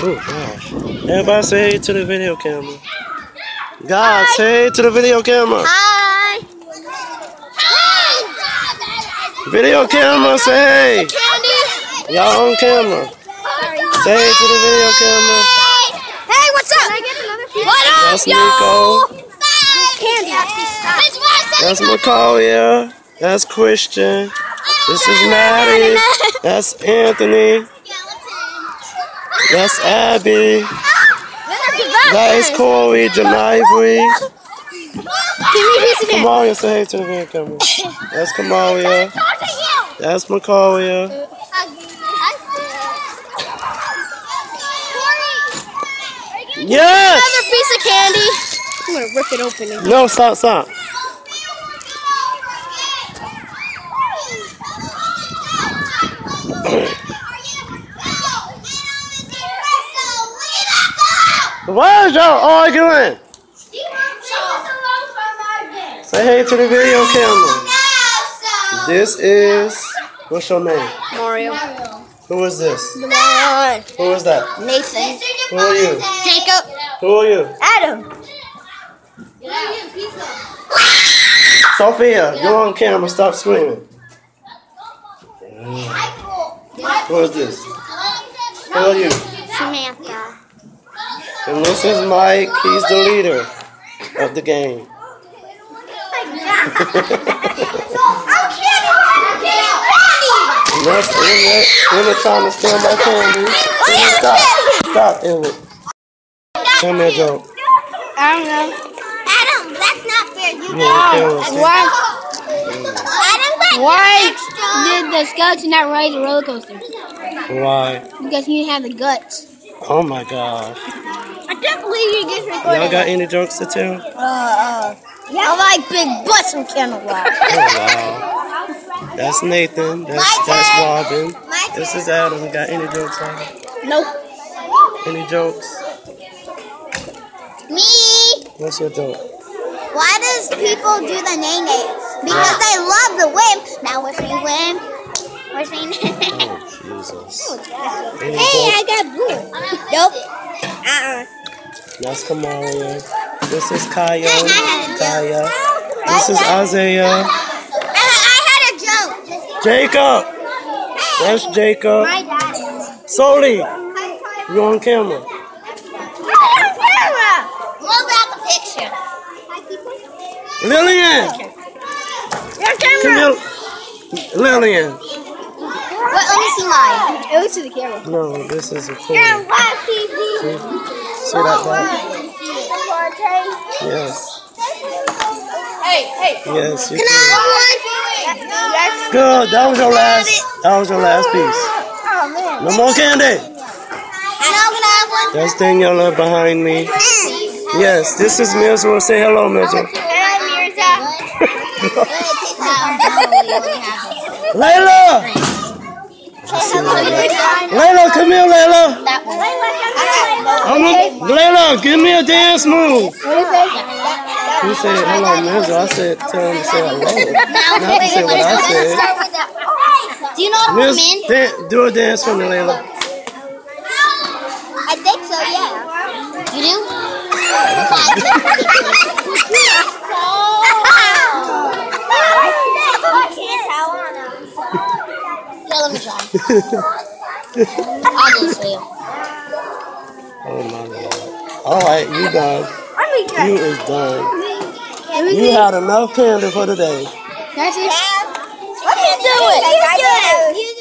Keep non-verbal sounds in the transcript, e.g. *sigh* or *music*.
Oh, Everybody say hey to the video camera. God, say hey to the video camera. Hi. Video camera, say hey. Y'all on camera. Say hey to the video camera. Hey, what's up? What up, That's yo? Nico. Candy. That's Macaulay. That's Christian. This is oh, Maddie. That's Anthony. That's Abby. That is Corey, Janivri. Give me a piece of Kamalia, say hey to the video camera. That's Kamalia. That's Macaulay. Yes! Another piece of candy. I'm gonna rip it open. No, stop, stop. Why is y'all arguing? Say hey to the video camera. This is, what's your name? Mario. Who is this? Come on. Who is that? Nathan. Who are you? Jacob. Who are you? Adam. Sophia, you're on camera. Stop screaming. Who is this? Who are you? Samantha. And this is Mike. He's the leader of the game. Next, Emmett, Emmett trying to steal my candy. Emmett, stop. Stop, Emmett. Tell me a joke. I don't know. Adam, that's not fair. You You on camera. Why, Adam, but why extra. did the skeleton not ride the roller coaster? Why? Because he didn't have the guts. Oh my gosh. I can't believe you just recorded. Y'all got any jokes to tell? Uh, uh, I like big butts and Rock. Oh wow. That's Nathan. That's that's Robin. This is Adam. Got any jokes on? nope. Any jokes? Me. What's your joke? Why does people do the nay nays? Because they love the win. Now me win. Wish me. Oh Jesus. Hey, I got blue. Nope. Uh-uh. That's Kamaria. This is Kaya. Hey, I had a Kaya. This is Isaiah. I, I had a joke. Jacob. That's Jacob. Soli. You on camera? Move out the picture. Lillian. Your camera. Lillian. Wait, let me see mine. It looks to the camera. No, this is a You're TV? See that back? Yes. Hey, hey. Yes. You Can can. I have one? Yes. Good. That was your last. That was your last piece. Oh man. No more candy. Can I have one? That's Daniela behind me. Yes, this is Mills. Say hello, Mills. Hey, Mirza. *laughs* Layla! Layla, come here, Layla. That one. I'm a, Layla, give me a dance move. Do you said hello, Mills. I said tell him to say hello. Not to say what I said. Do you know what I mean? do a dance for me, Layla. I think so, yeah. You do? *laughs* Yeah, let me try. I'll do it for you. Oh my God. All right, you done. Let me try. You is done. You had enough candy for today. Can I see? Let me do it. You do it.